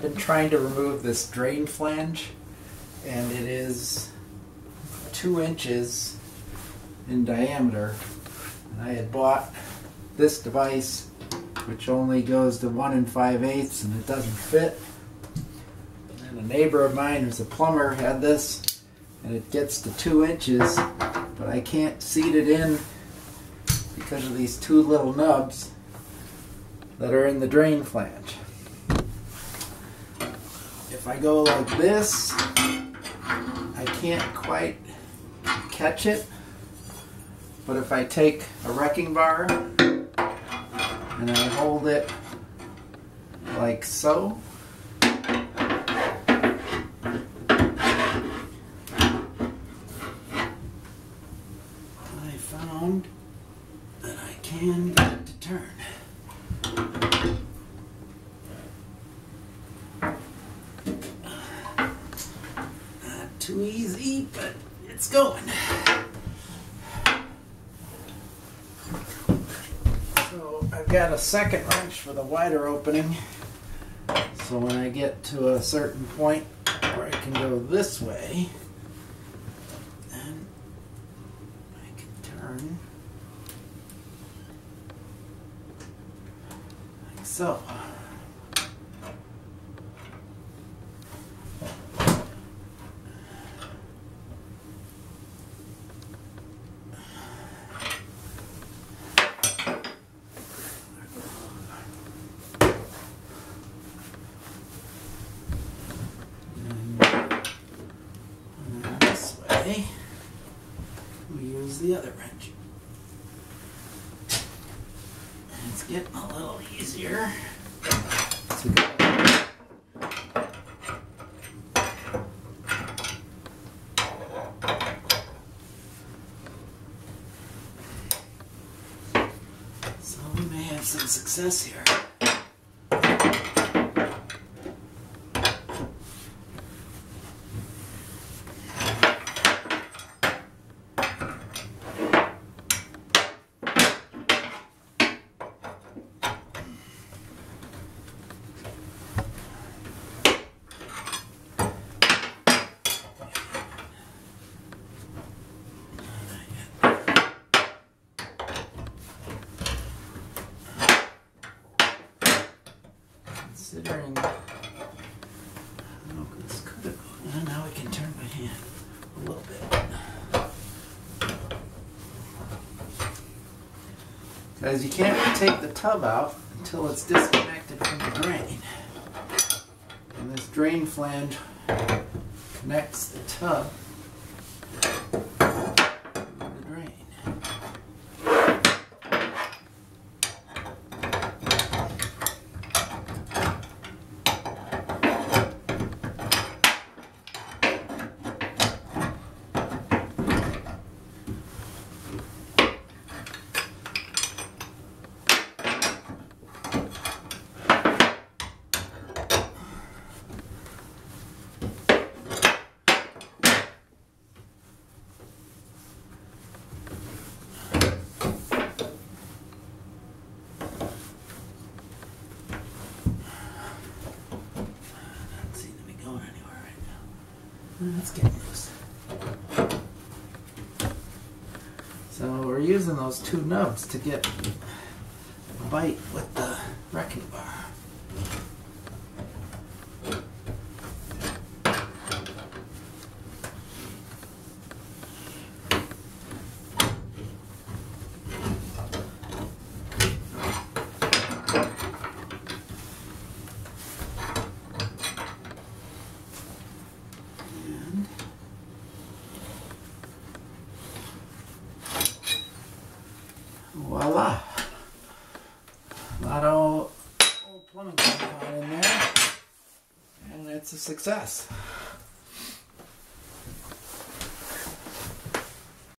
I've been trying to remove this drain flange and it is two inches in diameter. And I had bought this device which only goes to one and five eighths and it doesn't fit. And a neighbor of mine who's a plumber had this and it gets to two inches but I can't seat it in because of these two little nubs that are in the drain flange. If I go like this, I can't quite catch it. But if I take a wrecking bar and I hold it like so, I found that I can get it to turn. Not too easy, but it's going. So I've got a second wrench for the wider opening. So when I get to a certain point where I can go this way, then I can turn like so. And then this way, we use the other wrench. And it's getting a little easier. So we may have some success here. Oh, Considering gone, and now I can turn my hand a little bit. Guys, you can't take the tub out until it's disconnected from the drain. And this drain flange connects the tub to the drain. Doesn't seem to be going anywhere right Let's get loose. So we're using those two nubs to get a bite with the wrecking bar. And voila. A lot of old plumbing compound in there. And it's a success.